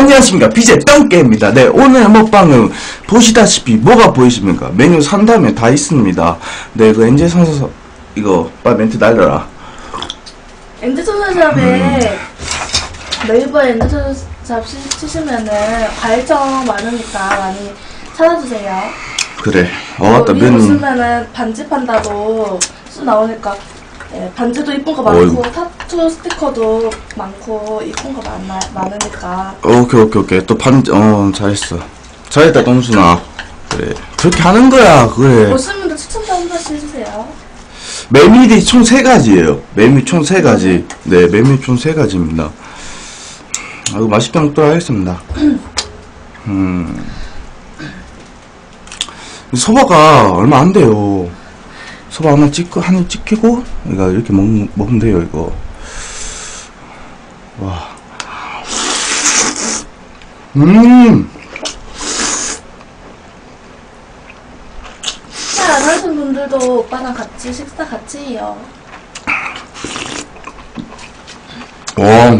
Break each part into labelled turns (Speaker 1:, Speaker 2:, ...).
Speaker 1: 안녕하십니까. BJ 똥개입니다. 네 오늘 먹방은 보시다시피 뭐가 보이십니까? 메뉴 산 다음에 다 있습니다. 네 그 엔젤 상사서 이거 빨리 멘트 날려라.
Speaker 2: 엔드 소설샵에 네이버 엔드 소설샵 치- 치시면은 과일청 많으니까 많이 찾아주세요.
Speaker 1: 그래. 어 맞다.
Speaker 2: 보시면은 반지 판다고 수 나오니까 예, 반지도 이쁜 거 많고
Speaker 1: 어이구.
Speaker 2: 타투 스티커도 많고 이쁜 거 많아, 많으니까.
Speaker 1: 오케이 오케이 오케이. 또 반.. 어 잘했어. 잘했다 동순아. 그래. 그렇게 하는 거야 그래
Speaker 2: 보시는 분들 추천 도 한 번씩 해주세요.
Speaker 1: 메밀이 총 세 가지예요. 메밀 총 세 가지. 네 메밀 총 세 가지입니다. 아이고 맛있게 먹도록 하겠습니다. 음. 소바가 얼마 안 돼요 소바 하나 찍고 한입 찍히고 이거 이렇게 먹, 먹으면 돼요 이거 와음
Speaker 2: 식사 안 하신 분들도 오빠랑 같이 식사 같이 해요.
Speaker 1: 와.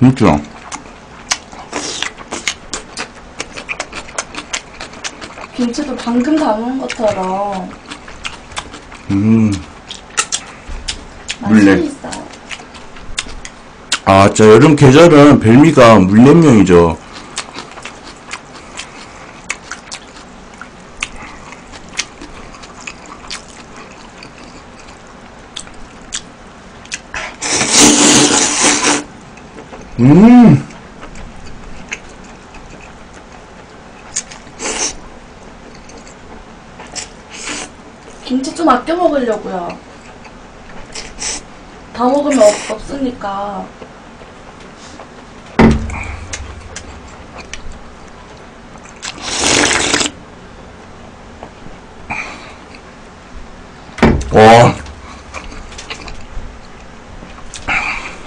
Speaker 1: 진짜.
Speaker 2: 김치도 방금 담은 것처럼
Speaker 1: 음.
Speaker 2: 맛이
Speaker 1: 물냉.
Speaker 2: 있어요.
Speaker 1: 아, 진짜 여름 계절은 별미가 물냉면이죠. 음.
Speaker 2: 김치 좀 아껴 먹으려고요. 다 먹으면 없, 없으니까.
Speaker 1: 와.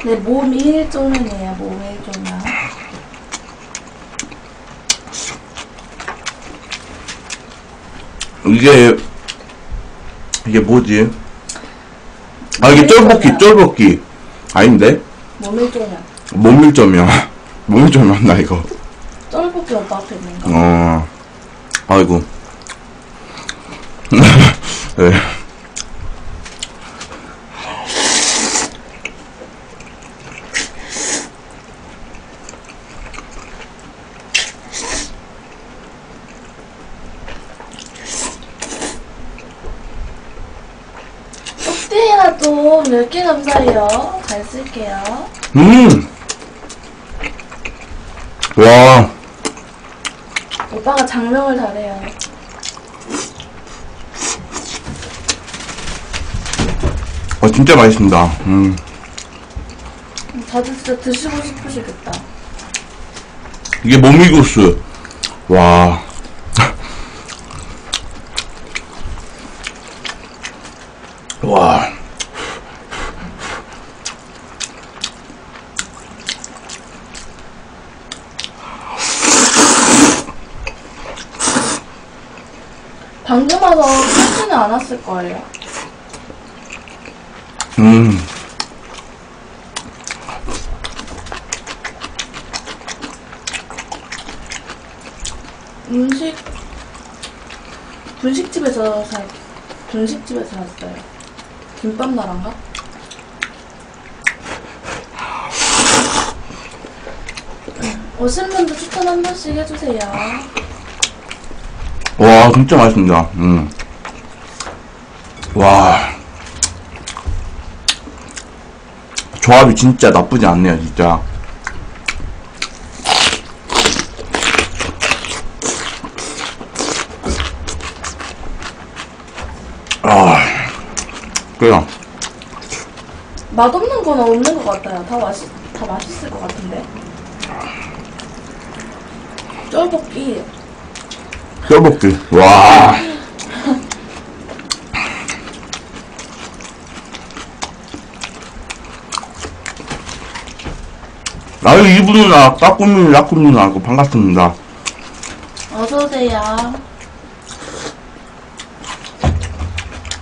Speaker 2: 네, 몸이 일종이에요. 몸이 일종이야.
Speaker 1: 이게, 이게 뭐지? 아, 이게 쫄볶이, 쫄볶이. 아닌데?
Speaker 2: 몸 일종이야.
Speaker 1: 몸밀점이야. 몸밀점 맞나, 이거?
Speaker 2: 쫄볶이 오빠 앞에 있는 거.
Speaker 1: 어, 아이고. 네.
Speaker 2: 꼭대기라도 10개 감사해요. 잘 쓸게요.
Speaker 1: 음! 와,
Speaker 2: 오빠가 장명을 잘해요.
Speaker 1: 어, 진짜 맛있습니다. 음.
Speaker 2: 다들 진짜 드시고 싶으시겠다.
Speaker 1: 이게. 와. 와.
Speaker 2: 방금 와서 않았을 거예요.
Speaker 1: 음.
Speaker 2: 음식 분식집에서 사 분식집에서 샀어요. 김밥 나란가? 오신 분들 추천 한 번씩 해주세요.
Speaker 1: 와, 진짜 맛있습니다. 음. 와. 조합이 진짜 나쁘지 않네요, 진짜. 아, 그래요.
Speaker 2: 맛없는 건 없는 것 같아요. 다 맛있 다 맛있을 것 같은데. 쫄볶이
Speaker 1: 뼈볶이. 와. 나요 이분이나 까꾸미 라꾸미나 그 반갑습니다.
Speaker 2: 어서오세요.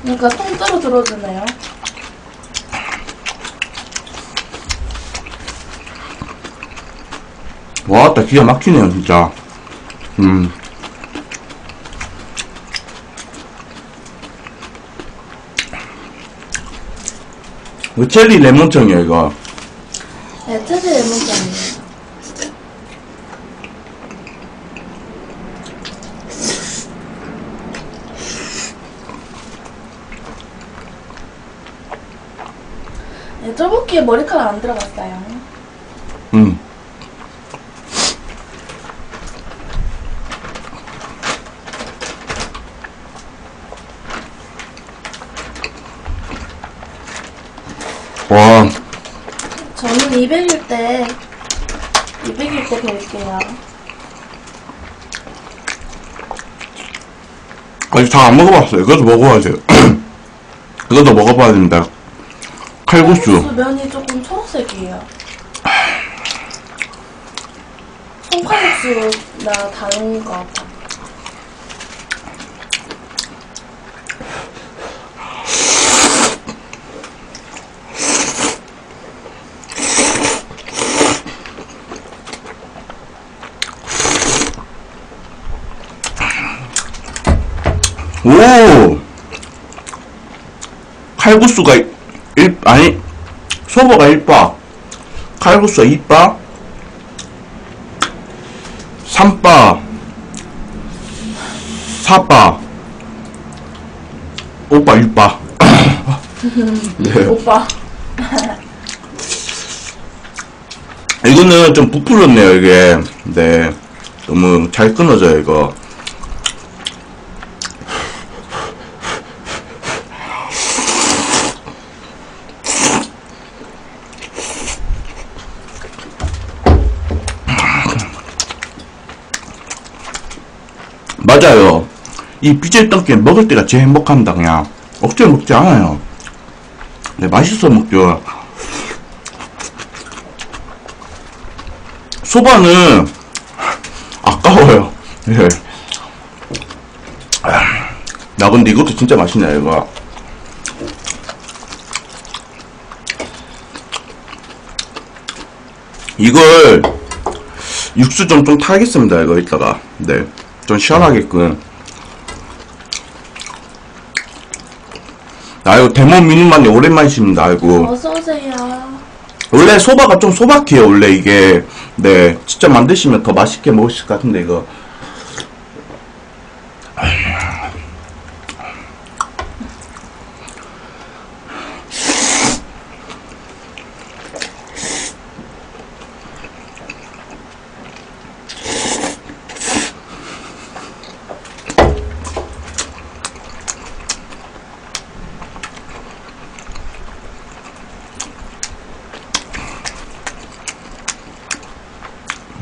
Speaker 2: 그러니까 통째로 들어주네요.
Speaker 1: 와, 딱 기가 막히네요, 진짜. 음. 이 체리 레몬청이야, 이거.
Speaker 2: 네, 체리 레몬청. 쫄볶이에 머리카락 안 들어갔어요.
Speaker 1: 음 와,
Speaker 2: 저는 200일 때, 200일 때 뵐게요.
Speaker 1: 아직 다 안 먹어봤어요. 이것도 먹어봐야 돼요. 이것도 먹어봐야 됩니다. 칼국수.
Speaker 2: 면이 조금 초록색이에요. 손칼국수나 다른 것 같아.
Speaker 1: 오! 칼국수가 1, 아니, 소바가 1바, 칼국수가 2바, 3바, 4바, 5바, 6바. 네.
Speaker 2: 오빠.
Speaker 1: 이거는 좀 부풀었네요, 이게. 네. 너무 잘 끊어져요, 이거. 맞아요. 이 BJ 떡볶이 먹을 때가 제일 행복합니다, 그냥. 억지로 먹지 않아요. 네, 맛있어 먹죠. 소바는 아까워요. 예. 아, 나 근데 이것도 진짜 맛있네, 이거. 이걸 육수 좀 좀 타겠습니다, 이거 이따가. 네. 좀 시원하게끔. 아이고, 데몬 미니만이 오랜만이십니다, 아이고.
Speaker 2: 어서오세요.
Speaker 1: 원래 소바가 좀 소박해요, 원래 이게. 네. 진짜 만드시면 더 맛있게 먹으실 것 같은데, 이거.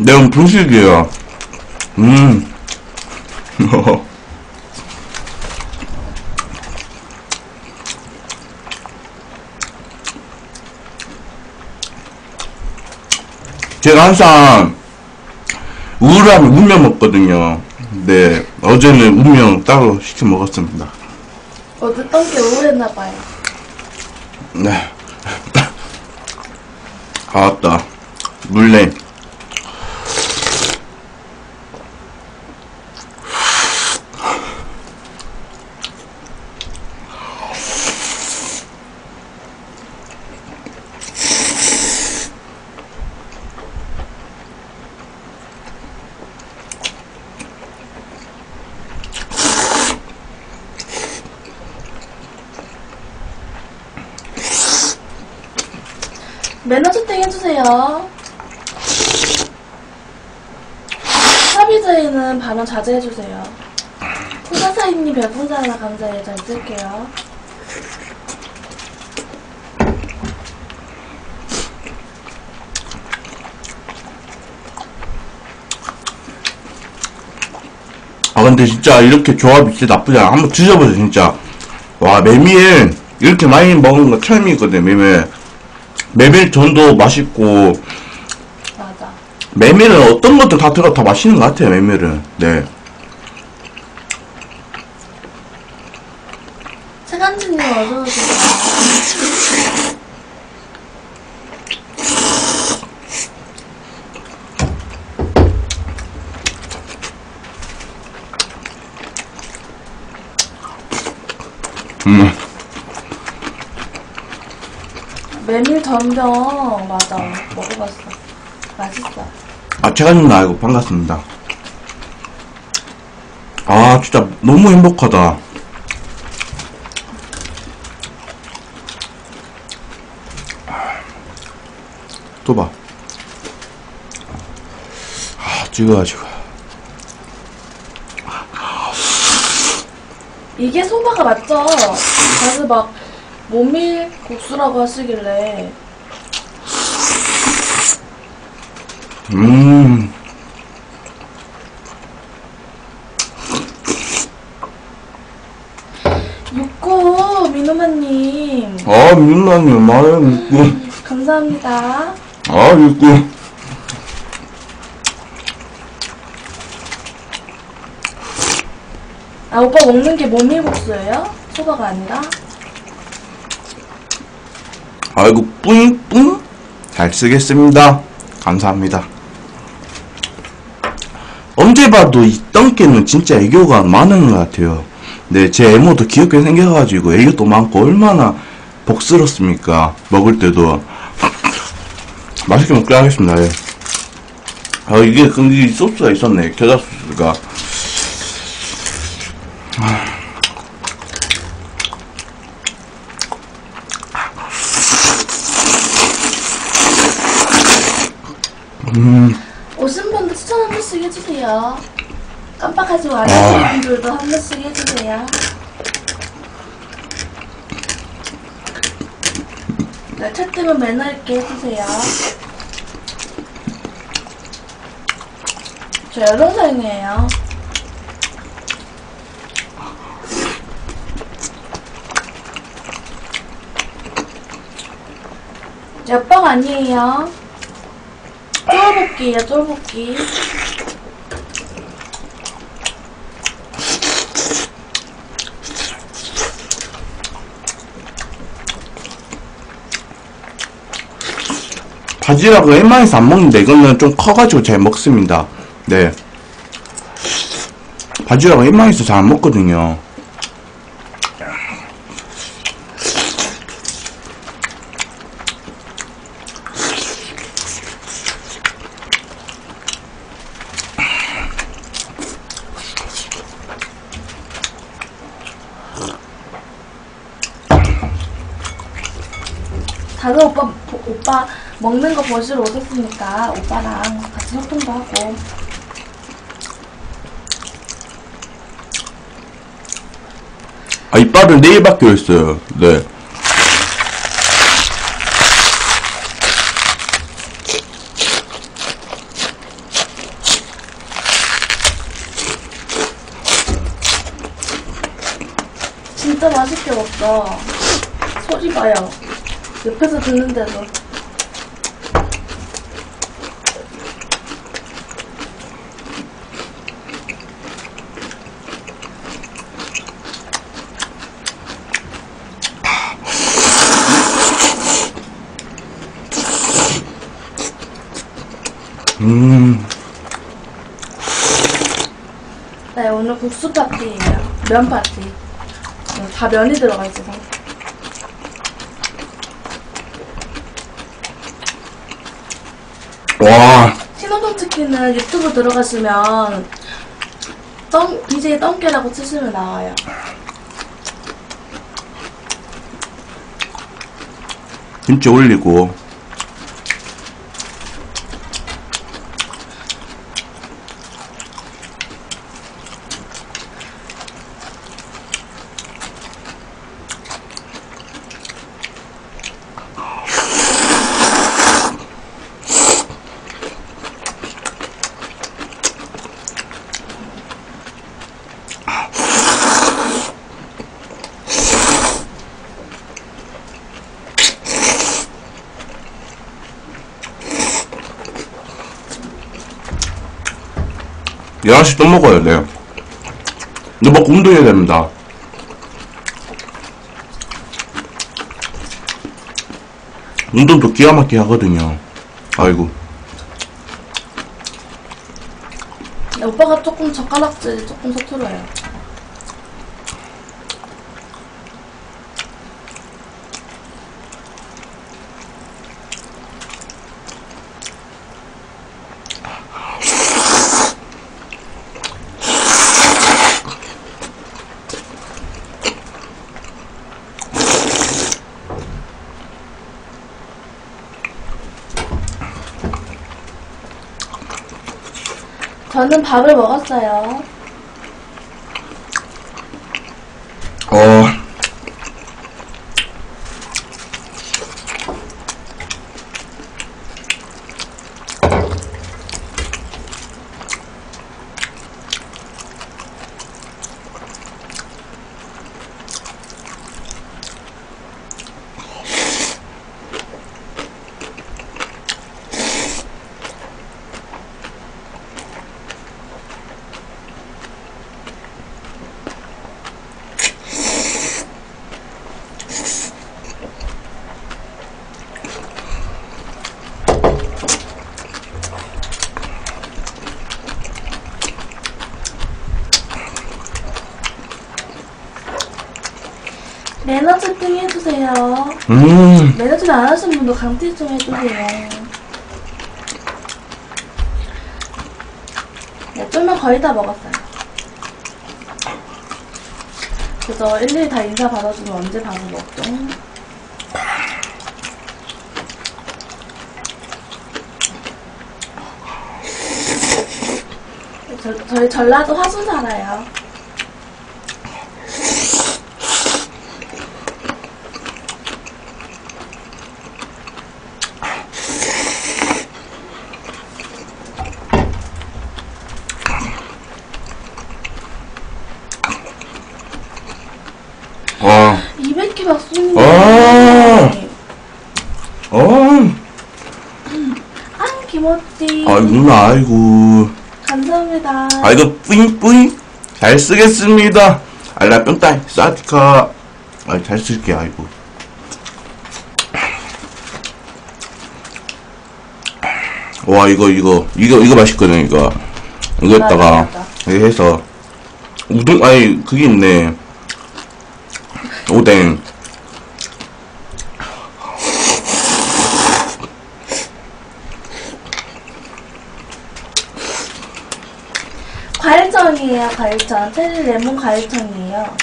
Speaker 1: 매운 분식이에요. 음. 제가 항상 우울하면 우명 먹거든요. 네, 어제는 우명 따로 시켜 먹었습니다.
Speaker 2: 어쨌던 게 우울했나봐요.
Speaker 1: 네. 아, 맞다. 물냉.
Speaker 2: 매너 채팅 해주세요. 사비저희는 발언 자제해주세요. 후사사인님 별풍선 하나 감사해요. 잘 쓸게요.
Speaker 1: 아 근데 진짜 이렇게 조합이 진짜 나쁘지 않아. 한번 드셔보세요 진짜. 와 메밀 이렇게 많이 먹은 거 처음이거든 메밀. 메밀 전도 맛있고.
Speaker 2: 맞아.
Speaker 1: 메밀은 어떤 것도 다 들어 다 맛있는 것 같아요 메밀은. 네
Speaker 2: 최간진님 어서오세요. 전병 맞아 먹어봤어 맛있어
Speaker 1: 아, 제가 님 나이고 반갑습니다. 아, 진짜 너무 행복하다. 또 봐. 아, 찍어야, 찍어.
Speaker 2: 이게 소바가 맞죠? 다들 막 모밀 국수라고 하시길래
Speaker 1: 음.
Speaker 2: 육구 민호마님
Speaker 1: 아, 민나님, 말해, 믿고.
Speaker 2: 감사합니다
Speaker 1: 아, 믿고.
Speaker 2: 아 오빠 먹는 게 모밀 국수예요? 소바가 아니라?
Speaker 1: 아이고, 뿌잉뿌잉. 잘 쓰겠습니다. 감사합니다. 언제 봐도 이 똥개는 진짜 애교가 많은 것 같아요. 네, 제 애모도 귀엽게 생겨가지고 애교도 많고 얼마나 복스럽습니까? 먹을 때도. 맛있게 먹게 하겠습니다, 예. 아, 이게, 근데 이 소스가 있었네. 겨자 소스가.
Speaker 2: 분들 추천 한 번씩 해주세요. 깜빡하지
Speaker 1: 아.
Speaker 2: 않으시는 분들도 한 번씩 해주세요. 네, 책 뜨면 매너 있게 해주세요. 저 여동생이에요. 옆방 아니에요 쫄볶이에요 쫄볶이
Speaker 1: 바지락을 웬만해서 안 먹는데 이거는 좀 커가지고 잘 먹습니다. 네. 바지락을 웬만해서 잘 안 먹거든요.
Speaker 2: 다들 오빠 보- 오빠 먹는 거 보시러 오셨으니까 오빠랑 같이 소통도 하고
Speaker 1: 아, 이빨을 네일 밖에 했어요. 네.
Speaker 2: 진짜 맛있게 먹죠. 소리 봐요. 옆에서 듣는데도.
Speaker 1: 음,
Speaker 2: 네, 오늘 국수 파티예요. 면 파티. 네, 다 면이 들어가 있어서.
Speaker 1: 와,
Speaker 2: 신호동 치킨은 유튜브 들어가시면 똥 BJ 똥개라고 치시면 나와요.
Speaker 1: 김치 올리고. 열한씩 또 먹어야 돼요. 근데 먹고 운동해야 됩니다. 운동도 기가 막히게 하거든요. 아이고.
Speaker 2: 네, 오빠가 조금 젓가락질 조금 서툴러요. 저는 밥을 먹었어요.
Speaker 1: 어,
Speaker 2: 매너 채팅 해주세요.
Speaker 1: 음,
Speaker 2: 매너 채팅 안 하신 분도 강퇴 좀 해주세요. 네, 좀만 거의 다 먹었어요. 그래서 일일이 다 인사 받아주면 언제 밥을 먹죠? 저, 저희 전라도 화순 살아요.
Speaker 1: 어,
Speaker 2: 200개 박수님.
Speaker 1: 어. 어,
Speaker 2: 아, 김어찌.
Speaker 1: 아, 누나, 아이고.
Speaker 2: 감사합니다.
Speaker 1: 아이고, 뿌잉 뿌잉. 잘 쓰겠습니다. 알라, 뿅따이, 사티카. 아, 잘 쓸게, 아이고. 와, 이거, 이거, 이거, 이거 맛있거든, 이거.
Speaker 2: 맞아.
Speaker 1: 이렇게 해서, 우동, 아니, 그게 있네. 오뎅.
Speaker 2: 과일청이에요, 과일청. 체리 레몬 과일청이에요.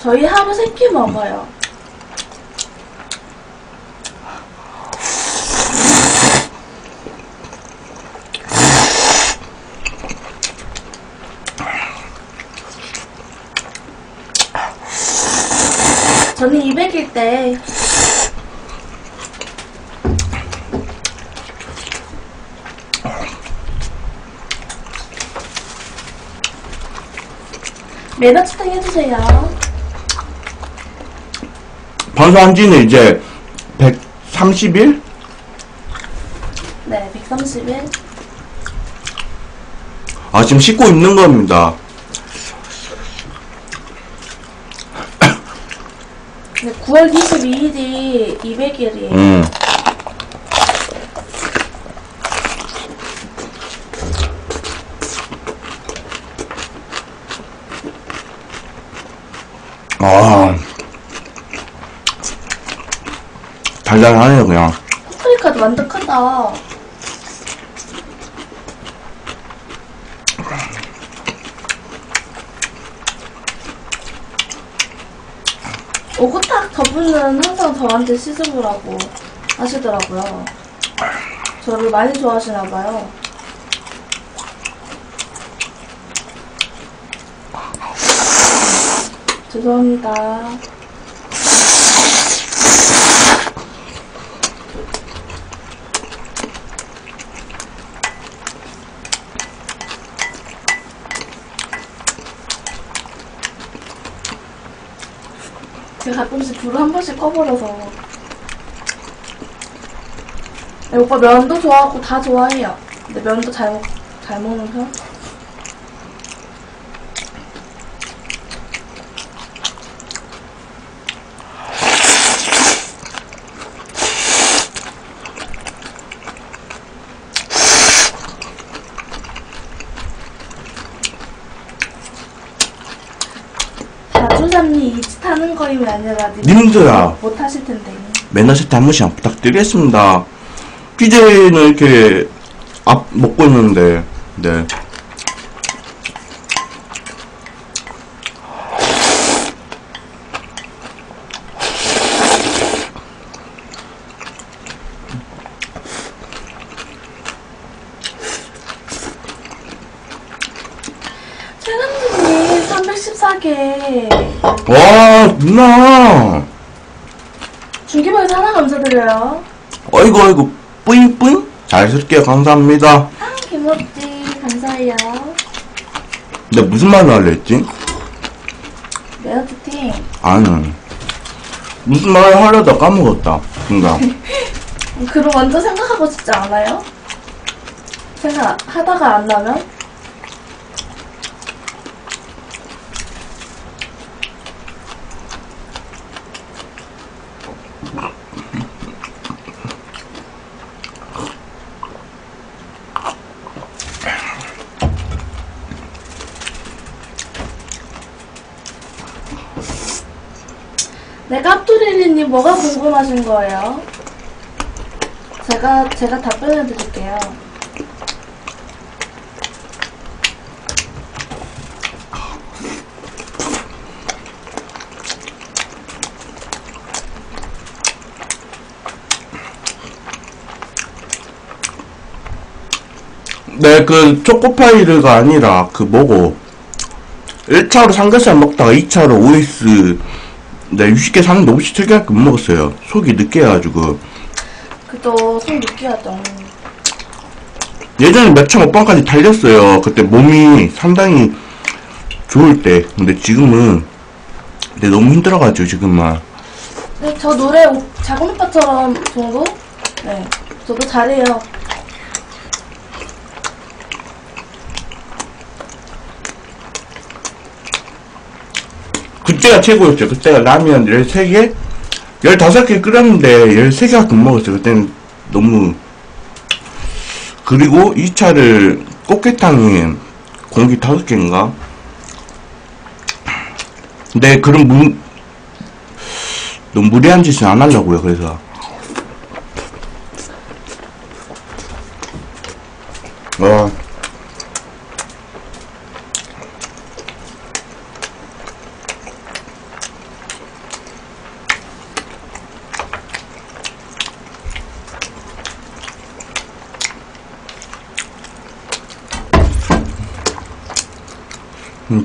Speaker 2: 저희 하루 세 끼 먹어요. 저는 200일 때 매너 추팅 해주세요.
Speaker 1: 방송한 지는 이제 130일?
Speaker 2: 네, 130일.
Speaker 1: 아, 지금 씻고 있는 겁니다.
Speaker 2: 네, 9월 22일이 200일이에요.
Speaker 1: 음. 아. 달달하네요, 그냥.
Speaker 2: 완전 크다. 오구탁 저분은 항상 저한테 씻어보라고 하시더라고요. 저를 많이 좋아하시나봐요. 죄송합니다. 제가 가끔씩 불을 한 번씩 꺼버려서. 네, 오빠 면도 좋아하고 다 좋아해요. 근데 면도 잘, 먹, 잘 먹는 편? 자주삼리 이짓 아니라
Speaker 1: 님들아.
Speaker 2: 못 하실 텐데.
Speaker 1: 매너 세트 한 번씩 부탁드리겠습니다. PJ는 이렇게 앞 먹고 있는데, 네.
Speaker 2: 세남님 314개.
Speaker 1: 와, 누나.
Speaker 2: 중기방에서 하나 감사드려요.
Speaker 1: 어이구, 어이구, 뿌잉뿌잉. 잘 쓸게요. 감사합니다.
Speaker 2: 아, 김호띠 감사해요.
Speaker 1: 근데 무슨 말을 하려 했지?
Speaker 2: 메어트팀.
Speaker 1: 아는. 무슨 말을 하려다 까먹었다. 그니까.
Speaker 2: 그럼 먼저 생각하고 싶지 않아요? 생각하다가 안 나면? 네, 뭐가 궁금하신 거예요? 제가 제가 답변해 드릴게요.
Speaker 1: 네, 그, 초코파이가 아니라, 그, 뭐고. 1차로 삼겹살 먹다가 2차로 OS, 네, 60개 샀는데 57개밖에 못 먹었어요. 속이 느끼해가지고.
Speaker 2: 그또 손 느끼하죠.
Speaker 1: 예전에 몇천 오빵까지 달렸어요. 그때 몸이 상당히 좋을 때. 근데 지금은, 근데 너무 힘들어가지고, 지금만.
Speaker 2: 네, 저 노래 오- 작은 오빠처럼 정도? 네, 저도 잘해요.
Speaker 1: 그때가 최고였죠. 그때가 라면 13개? 15개 끓였는데 13개밖에 못 먹었어요. 그때는 너무. 그리고 2차를 꽃게탕에 공기 5개인가? 근데 그런 무, 너무 무리한 짓은 안 하려고요, 그래서. 와.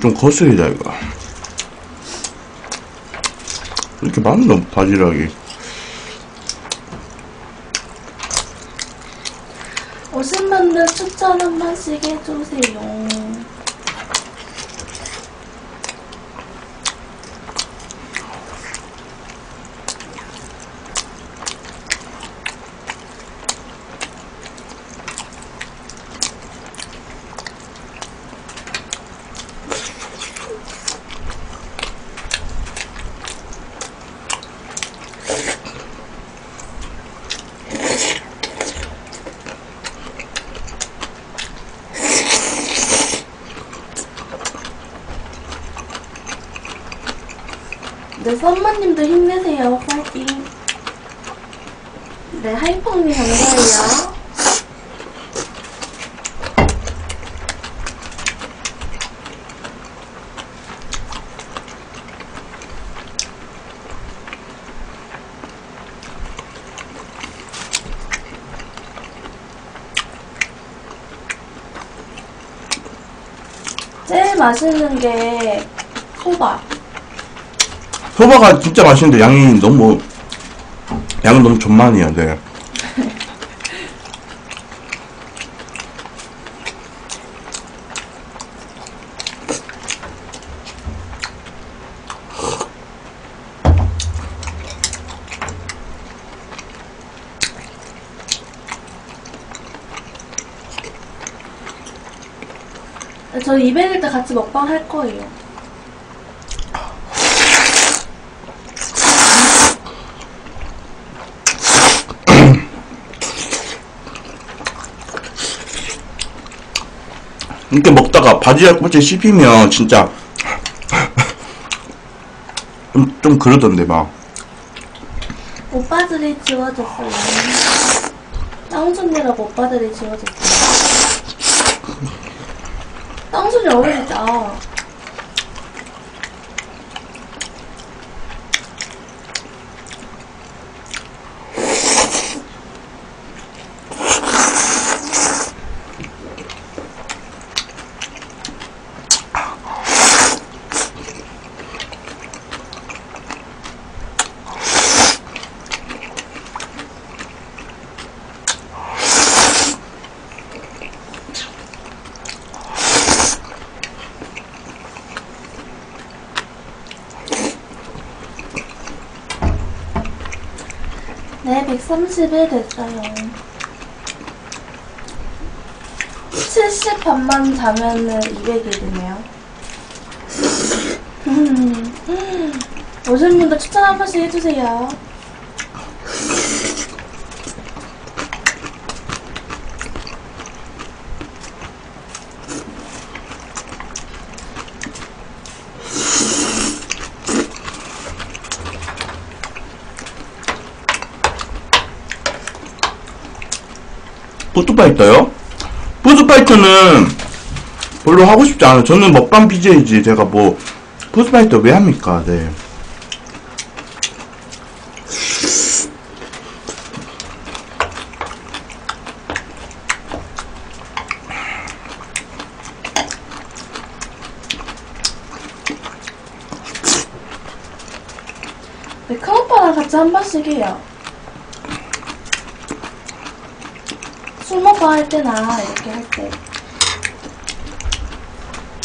Speaker 1: 좀 거슬리다, 이거. 이렇게 많나, 바지락이.
Speaker 2: 오신 분들 추천 한 번씩 해주세요. 네, 선마님도 힘내세요. 파이팅. 네, 하이펑님 감사해요. 제일 맛있는 게 소바.
Speaker 1: 소바가 진짜 맛있는데 양이 너무, 양은 너무 존만이야, 네.
Speaker 2: 네, 저 200일 때 같이 먹방 할 거예요.
Speaker 1: 이렇게 먹다가 바지락 꼬치 씹히면 진짜 좀, 좀 그러던데 막
Speaker 2: 오빠들이 지워줬어요. 땅순이라고 오빠들이 지워줬어요. 땅순이 어울리죠? 네, 130일 됐어요. 70 밤만 자면은 200일 되네요. 음, 오신 분들 추천 한 번씩 해주세요.
Speaker 1: 푸드파이터요? 푸드파이터는 별로 하고 싶지 않아요. 저는 먹방 BJ지. 제가 뭐, 푸드파이터 왜 합니까? 네.
Speaker 2: 네, 큰오빠랑 같이 한 번씩 해요. 술 먹고 할 때나 이렇게 할 때.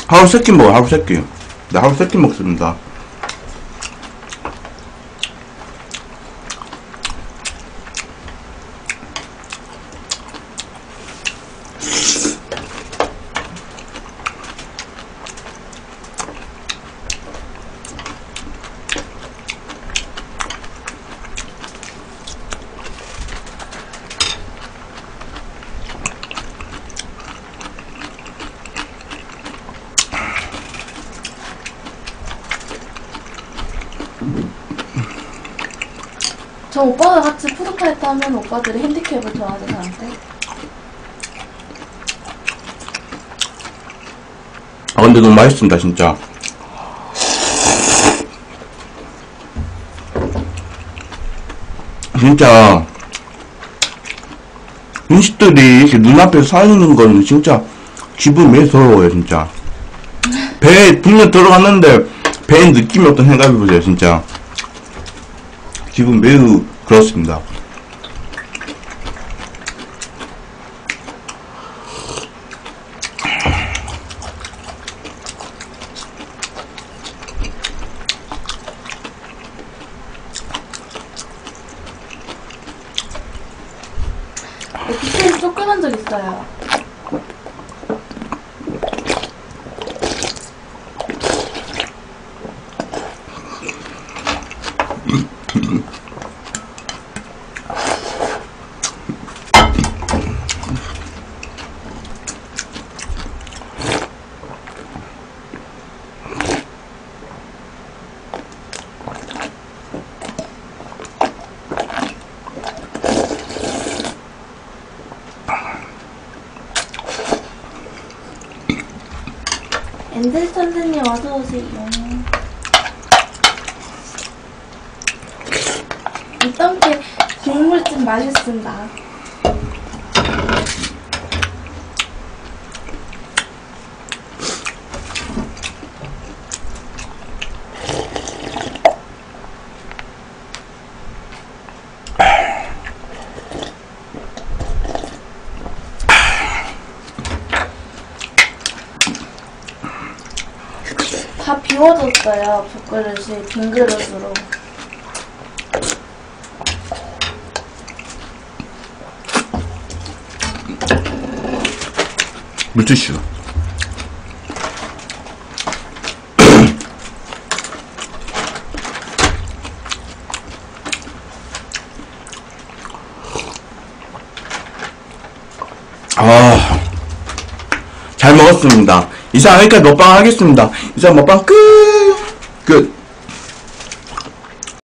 Speaker 1: 하루 세끼 먹어요, 하루 세 끼. 네, 하루 세끼 먹습니다.
Speaker 2: 저 오빠가 같이 food fight 하면 오빠들이 핸디캡을 좋아하죠, 저한테.
Speaker 1: 아, 근데 너무 맛있습니다, 진짜. 진짜, 음식들이 이렇게 눈앞에 쌓이는 거는 진짜 기분 매우 더러워요, 진짜. 배에 분명 들어갔는데, 배에 느낌이 어떤 생각해 보세요, 진짜. 기분 매우 그렇습니다.
Speaker 2: 네, 디테일 쫓겨난 적 있어요. 엔젤 선생님 어서 오세요. 이 떡게 국물좀 맛있습니다. 다 비워졌어요. 밥그릇이 빈 그릇으로.
Speaker 1: 물티슈. 아, 잘 먹었습니다. 이상 여기까지 먹방 하겠습니다. 이상 먹방 끝! 끝.